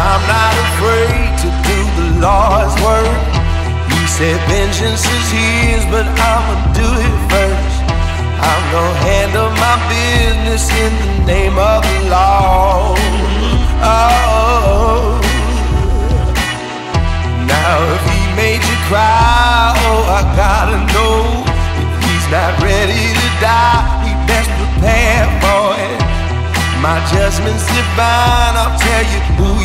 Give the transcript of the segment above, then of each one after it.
I'm not afraid to do the Lord's work. He said, Vengeance is His, but I'ma do it first. I'm gonna handle my business in the name of the law. Oh, now if He made you cry, oh, I gotta know if He's not ready to die, He best prepare for it. My judgment's divine, I'll tell you who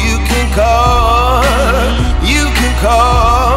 call. You can call.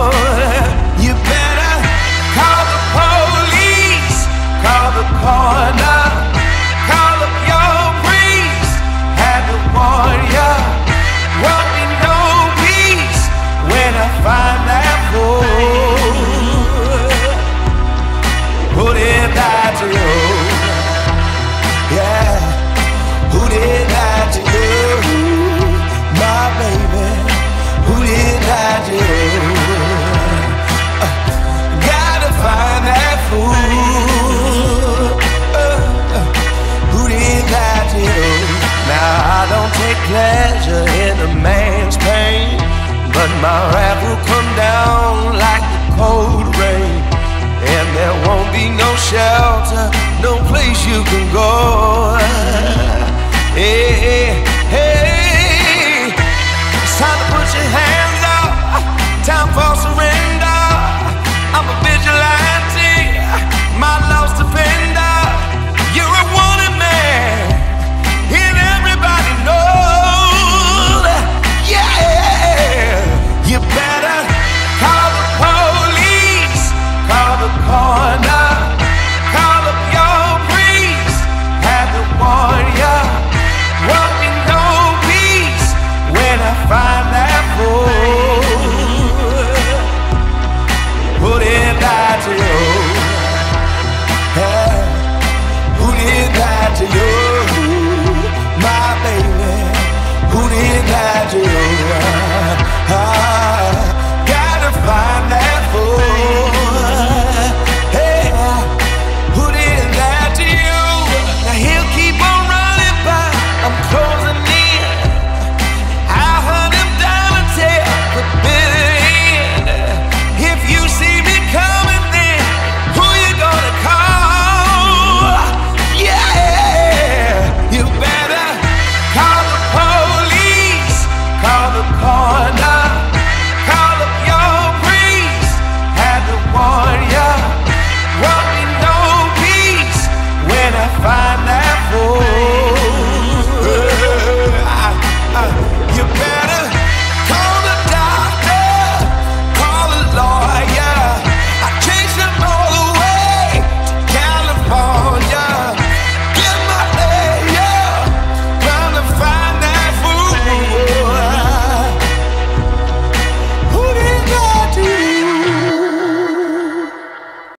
Pleasure in a man's pain, but my wrath